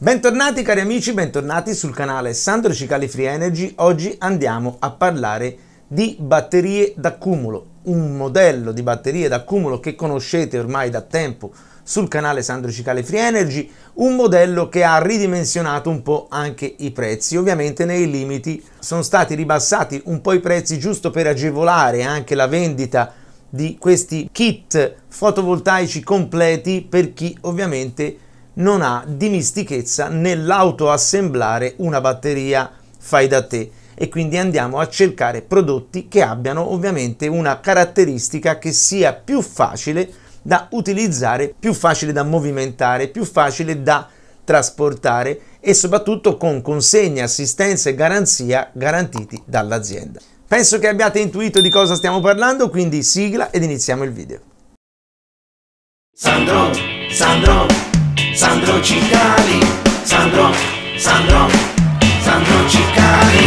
Bentornati cari amici, bentornati sul canale Sandro Cicali Free Energy. Oggi andiamo a parlare di batterie d'accumulo, un modello di batterie d'accumulo che conoscete ormai da tempo sul canale Sandro Cicale Free Energy, un modello che ha ridimensionato un po' anche i prezzi, ovviamente nei limiti sono stati ribassati un po' i prezzi giusto per agevolare anche la vendita di questi kit fotovoltaici completi per chi ovviamente non ha dimistichezza nell'autoassemblare una batteria fai da te e quindi andiamo a cercare prodotti che abbiano ovviamente una caratteristica che sia più facile da utilizzare, più facile da movimentare, più facile da trasportare e soprattutto con consegna, assistenza e garanzia garantiti dall'azienda. Penso che abbiate intuito di cosa stiamo parlando, quindi sigla ed iniziamo il video. Sandro, Sandro, Sandro Cicali, Sandro, Sandro, Sandro Cicali.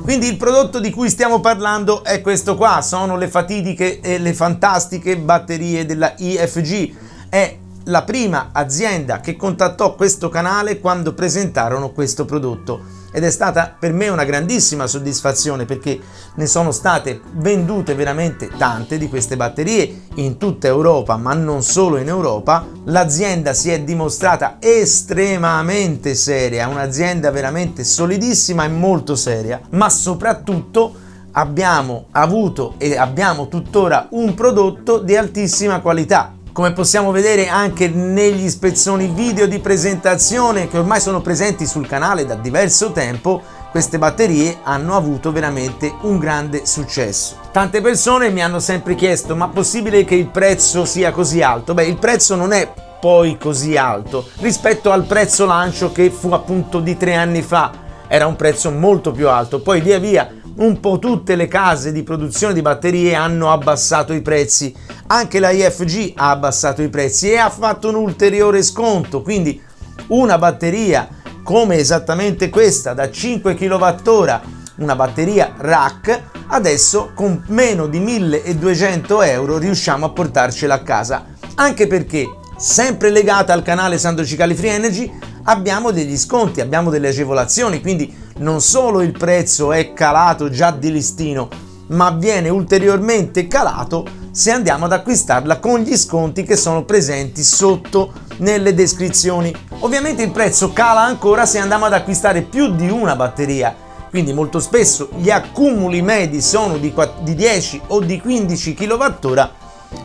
Quindi il prodotto di cui stiamo parlando è questo qua, sono le fatidiche e le fantastiche batterie della IFG. È la prima azienda che contattò questo canale quando presentarono questo prodotto. Ed è stata per me una grandissima soddisfazione perché ne sono state vendute veramente tante di queste batterie in tutta Europa ma non solo in Europa. L'azienda si è dimostrata estremamente seria un'azienda veramente solidissima e molto seria. Ma soprattutto abbiamo avuto e abbiamo tuttora un prodotto di altissima qualità come possiamo vedere anche negli spezzoni video di presentazione che ormai sono presenti sul canale da diverso tempo, queste batterie hanno avuto veramente un grande successo. Tante persone mi hanno sempre chiesto ma è possibile che il prezzo sia così alto? Beh il prezzo non è poi così alto rispetto al prezzo lancio che fu appunto di tre anni fa era un prezzo molto più alto poi via via un po' tutte le case di produzione di batterie hanno abbassato i prezzi, anche la IFG ha abbassato i prezzi e ha fatto un ulteriore sconto, quindi una batteria come esattamente questa da 5 kWh, una batteria rack, adesso con meno di 1200 euro riusciamo a portarcela a casa, anche perché sempre legata al canale Sandro Cicali Free Energy abbiamo degli sconti, abbiamo delle agevolazioni, quindi non solo il prezzo è calato già di listino, ma viene ulteriormente calato se andiamo ad acquistarla con gli sconti che sono presenti sotto nelle descrizioni. Ovviamente il prezzo cala ancora se andiamo ad acquistare più di una batteria, quindi molto spesso gli accumuli medi sono di 10 o di 15 kWh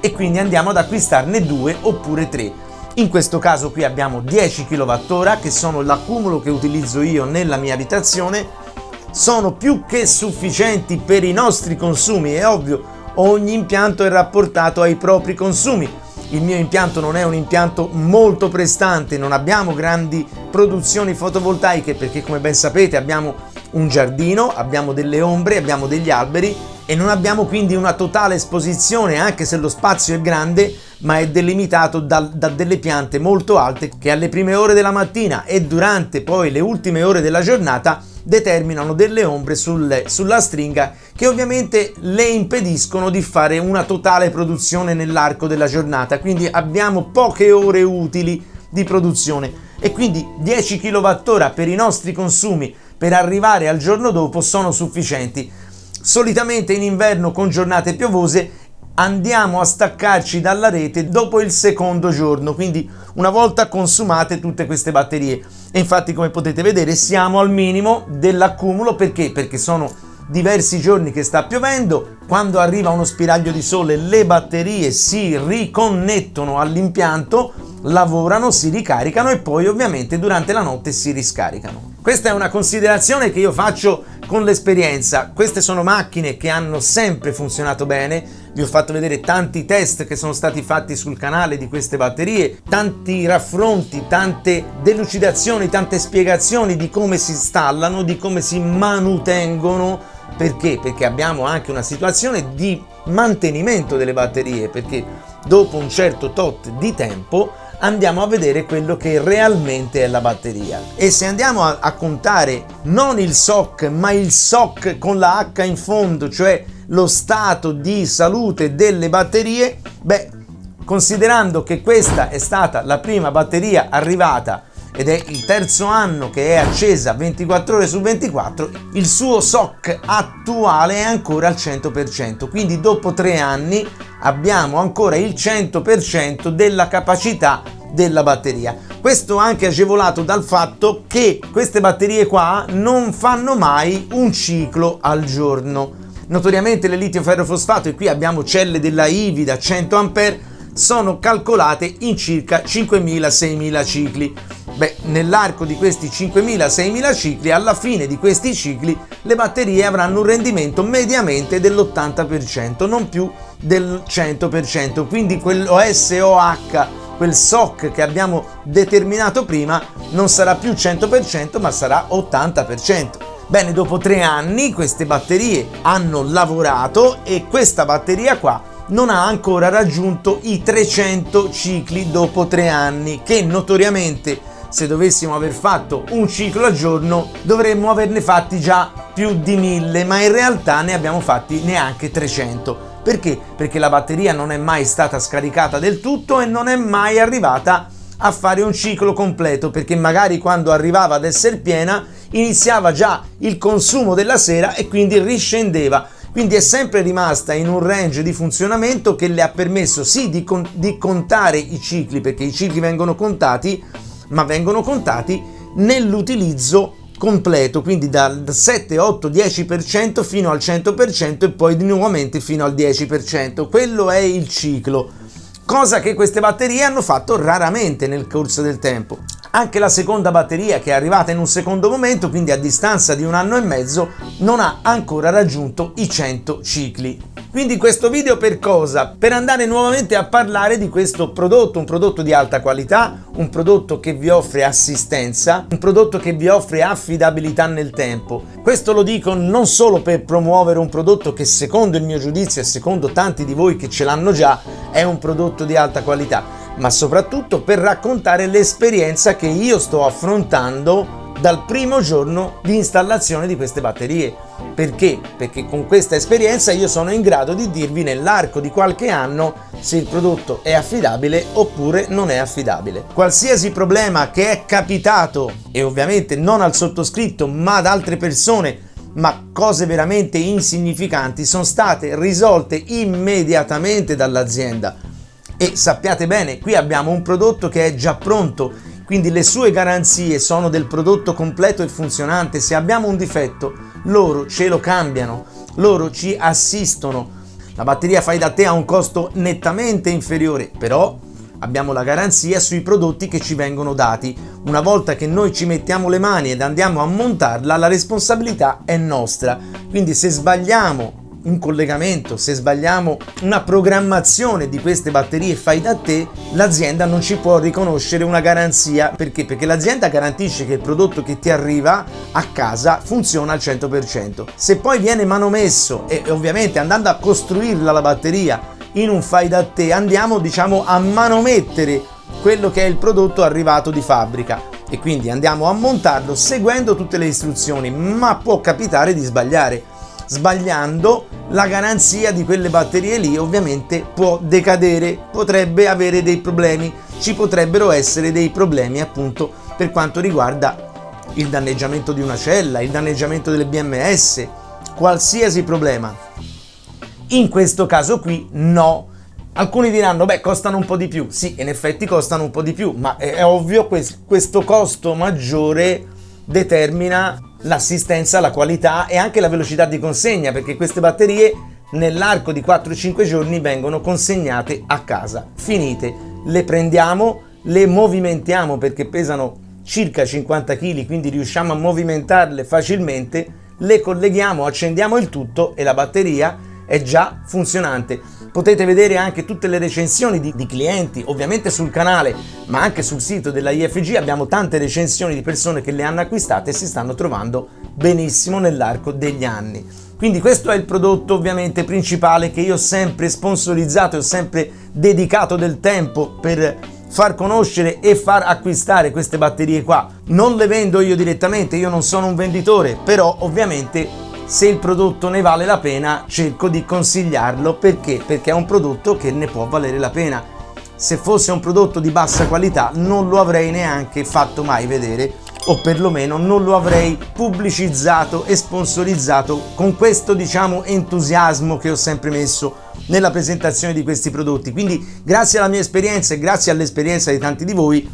e quindi andiamo ad acquistarne due oppure tre. In questo caso qui abbiamo 10 kWh che sono l'accumulo che utilizzo io nella mia abitazione, sono più che sufficienti per i nostri consumi, è ovvio, ogni impianto è rapportato ai propri consumi. Il mio impianto non è un impianto molto prestante, non abbiamo grandi produzioni fotovoltaiche perché come ben sapete abbiamo un giardino, abbiamo delle ombre, abbiamo degli alberi e non abbiamo quindi una totale esposizione anche se lo spazio è grande ma è delimitato da, da, delle piante molto alte che alle prime ore della mattina e durante poi le ultime ore della giornata determinano delle ombre sul, sulla stringa che ovviamente le impediscono di fare una totale produzione nell'arco della giornata. Quindi abbiamo poche ore utili di produzione. E quindi 10 kWh per i nostri consumi per arrivare al giorno dopo sono sufficienti Solitamente in inverno con giornate piovose andiamo a staccarci dalla rete dopo il secondo giorno, quindi una volta consumate tutte queste batterie. E infatti come potete vedere siamo al minimo dell'accumulo perché? Perché sono diversi giorni che sta piovendo, quando arriva uno spiraglio di sole le batterie si riconnettono all'impianto, lavorano, si ricaricano e poi ovviamente durante la notte si riscaricano. Questa è una considerazione che io faccio con l'esperienza. Queste sono macchine che hanno sempre funzionato bene. Vi ho fatto vedere tanti test che sono stati fatti sul canale di queste batterie, tanti raffronti, tante delucidazioni, tante spiegazioni di come si installano, di come si manutengono. Perché? Perché abbiamo anche una situazione di mantenimento delle batterie, perché dopo un certo tot di tempo andiamo a vedere quello che realmente è la batteria. E se andiamo a, a contare non il SOC, ma il SOC con la H in fondo, cioè lo stato di salute delle batterie, beh, considerando che questa è stata la prima batteria arrivata ed è il terzo anno che è accesa 24 ore su 24, il suo SOC attuale è ancora al 100%, quindi dopo tre anni abbiamo ancora il 100% della capacità della batteria. Questo anche agevolato dal fatto che queste batterie qua non fanno mai un ciclo al giorno. Notoriamente le litio ferrofosfato e qui abbiamo celle della IVI da 100 A sono calcolate in circa 5000-6000 cicli. Beh, nell'arco di questi 5.000-6.000 cicli, alla fine di questi cicli, le batterie avranno un rendimento mediamente dell'80%, non più del 100%. Quindi quello SOH, quel SOC che abbiamo determinato prima, non sarà più 100%, ma sarà 80%. Bene, dopo tre anni queste batterie hanno lavorato e questa batteria qua non ha ancora raggiunto i 300 cicli dopo tre anni, che notoriamente se dovessimo aver fatto un ciclo al giorno dovremmo averne fatti già più di 1000 ma in realtà ne abbiamo fatti neanche 300 perché? Perché la batteria non è mai stata scaricata del tutto e non è mai arrivata a fare un ciclo completo perché magari quando arrivava ad essere piena iniziava già il consumo della sera e quindi riscendeva quindi è sempre rimasta in un range di funzionamento che le ha permesso sì di, con- di contare i cicli perché i cicli vengono contati ma vengono contati nell'utilizzo completo, quindi dal 7, 8, 10% fino al 100% e poi di nuovamente fino al 10%. Quello è il ciclo, cosa che queste batterie hanno fatto raramente nel corso del tempo. Anche la seconda batteria che è arrivata in un secondo momento, quindi a distanza di un anno e mezzo, non ha ancora raggiunto i 100 cicli. Quindi questo video per cosa? Per andare nuovamente a parlare di questo prodotto, un prodotto di alta qualità, un prodotto che vi offre assistenza, un prodotto che vi offre affidabilità nel tempo. Questo lo dico non solo per promuovere un prodotto che secondo il mio giudizio e secondo tanti di voi che ce l'hanno già è un prodotto di alta qualità, ma soprattutto per raccontare l'esperienza che io sto affrontando dal primo giorno di installazione di queste batterie. Perché? Perché con questa esperienza io sono in grado di dirvi nell'arco di qualche anno se il prodotto è affidabile oppure non è affidabile. Qualsiasi problema che è capitato, e ovviamente non al sottoscritto ma ad altre persone, ma cose veramente insignificanti, sono state risolte immediatamente dall'azienda. E sappiate bene, qui abbiamo un prodotto che è già pronto, quindi le sue garanzie sono del prodotto completo e funzionante. Se abbiamo un difetto, loro ce lo cambiano, loro ci assistono. La batteria fai da te ha un costo nettamente inferiore, però abbiamo la garanzia sui prodotti che ci vengono dati. Una volta che noi ci mettiamo le mani ed andiamo a montarla, la responsabilità è nostra. Quindi se sbagliamo un collegamento, se sbagliamo una programmazione di queste batterie fai da te, l'azienda non ci può riconoscere una garanzia. Perché? Perché l'azienda garantisce che il prodotto che ti arriva a casa funziona al 100%. Se poi viene manomesso e ovviamente andando a costruirla la batteria in un fai da te, andiamo diciamo a manomettere quello che è il prodotto arrivato di fabbrica e quindi andiamo a montarlo seguendo tutte le istruzioni, ma può capitare di sbagliare sbagliando la garanzia di quelle batterie lì ovviamente può decadere, potrebbe avere dei problemi, ci potrebbero essere dei problemi appunto per quanto riguarda il danneggiamento di una cella, il danneggiamento delle BMS, qualsiasi problema. In questo caso qui no. Alcuni diranno, beh, costano un po' di più. Sì, in effetti costano un po' di più, ma è ovvio che questo costo maggiore determina l'assistenza, la qualità e anche la velocità di consegna perché queste batterie nell'arco di 4-5 giorni vengono consegnate a casa. Finite, le prendiamo, le movimentiamo perché pesano circa 50 kg, quindi riusciamo a movimentarle facilmente, le colleghiamo, accendiamo il tutto e la batteria è già funzionante. Potete vedere anche tutte le recensioni di, di, clienti, ovviamente sul canale, ma anche sul sito della IFG abbiamo tante recensioni di persone che le hanno acquistate e si stanno trovando benissimo nell'arco degli anni. Quindi questo è il prodotto ovviamente principale che io ho sempre sponsorizzato e ho sempre dedicato del tempo per far conoscere e far acquistare queste batterie qua. Non le vendo io direttamente, io non sono un venditore, però ovviamente se il prodotto ne vale la pena cerco di consigliarlo perché? Perché è un prodotto che ne può valere la pena. se fosse un prodotto di bassa qualità non lo avrei neanche fatto mai vedere o perlomeno non lo avrei pubblicizzato e sponsorizzato con questo diciamo entusiasmo che ho sempre messo nella presentazione di questi prodotti quindi grazie alla mia esperienza e grazie all'esperienza di tanti di voi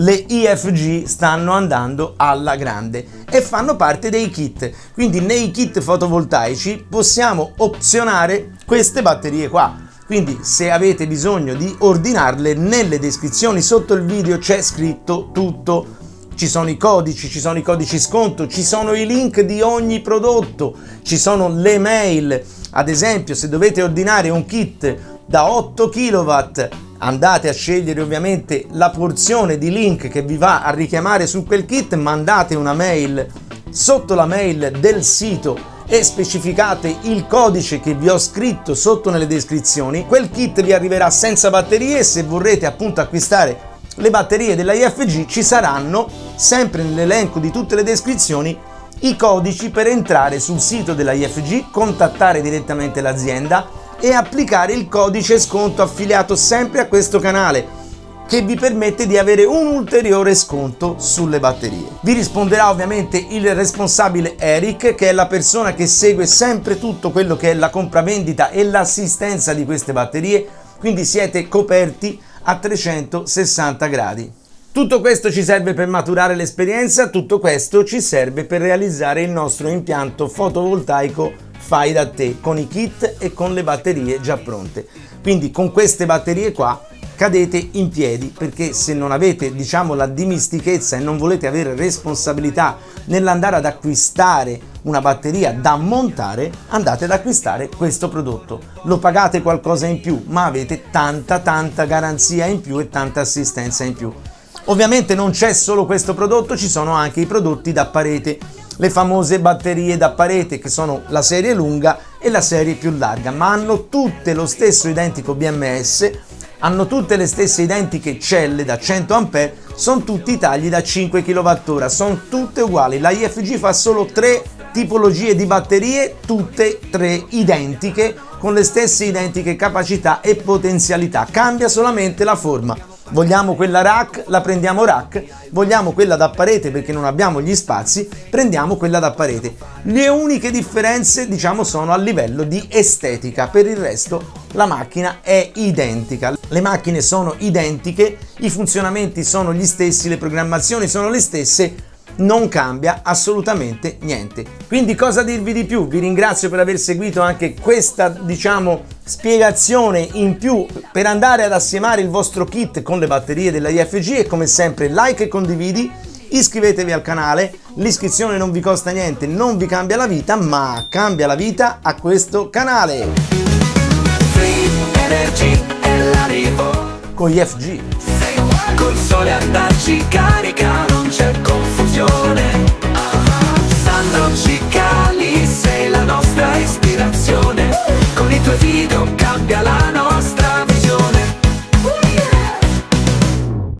le IFG stanno andando alla grande e fanno parte dei kit. Quindi nei kit fotovoltaici possiamo opzionare queste batterie qua. Quindi se avete bisogno di ordinarle nelle descrizioni sotto il video c'è scritto tutto. Ci sono i codici, ci sono i codici sconto, ci sono i link di ogni prodotto, ci sono le mail. Ad esempio, se dovete ordinare un kit da 8 kW, andate a scegliere ovviamente la porzione di link che vi va a richiamare su quel kit, mandate una mail sotto la mail del sito e specificate il codice che vi ho scritto sotto nelle descrizioni, quel kit vi arriverà senza batterie se vorrete appunto acquistare le batterie della IFG ci saranno sempre nell'elenco di tutte le descrizioni i codici per entrare sul sito della IFG, contattare direttamente l'azienda e applicare il codice sconto affiliato sempre a questo canale che vi permette di avere un ulteriore sconto sulle batterie. Vi risponderà ovviamente il responsabile Eric che è la persona che segue sempre tutto quello che è la compravendita e l'assistenza di queste batterie, quindi siete coperti a 360 gradi. Tutto questo ci serve per maturare l'esperienza, tutto questo ci serve per realizzare il nostro impianto fotovoltaico fai da te con i kit e con le batterie già pronte. Quindi con queste batterie qua cadete in piedi perché se non avete diciamo la dimistichezza e non volete avere responsabilità nell'andare ad acquistare una batteria da montare andate ad acquistare questo prodotto. Lo pagate qualcosa in più ma avete tanta tanta garanzia in più e tanta assistenza in più. Ovviamente non c'è solo questo prodotto ci sono anche i prodotti da parete le famose batterie da parete che sono la serie lunga e la serie più larga ma hanno tutte lo stesso identico BMS hanno tutte le stesse identiche celle da 100 A, sono tutti tagli da 5 kWh, sono tutte uguali. La IFG fa solo tre tipologie di batterie, tutte tre identiche, con le stesse identiche capacità e potenzialità, cambia solamente la forma. Vogliamo quella rack, la prendiamo rack, vogliamo quella da parete perché non abbiamo gli spazi, prendiamo quella da parete. Le uniche differenze, diciamo, sono a livello di estetica, per il resto la macchina è identica. Le macchine sono identiche, i funzionamenti sono gli stessi, le programmazioni sono le stesse, non cambia assolutamente niente. Quindi cosa dirvi di più? Vi ringrazio per aver seguito anche questa, diciamo, spiegazione in più per andare ad assiemare il vostro kit con le batterie della IFG e come sempre like e condividi, iscrivetevi al canale, l'iscrizione non vi costa niente, non vi cambia la vita, ma cambia la vita a questo canale. Con IFG col sole a darci carica Non c'è confusione. Sandro Cicali sei la nostra ispirazione. Con i tuoi video cambia la nostra